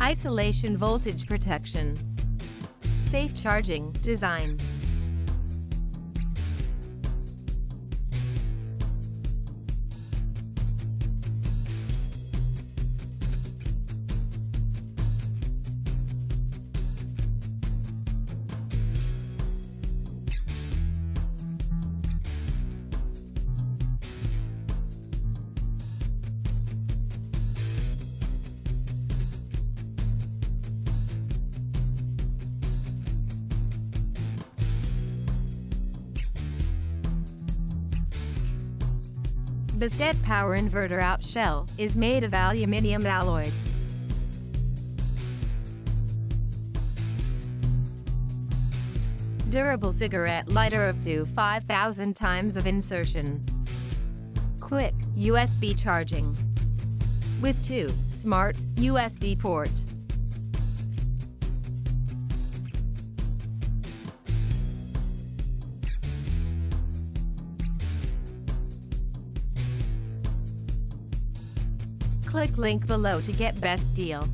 Isolation voltage protection. Safe charging design. BESTEK power inverter out shell is made of aluminium alloy. Durable cigarette lighter up to 5,000 times of insertion. Quick USB charging. With two smart USB port. Click link below to get best deal.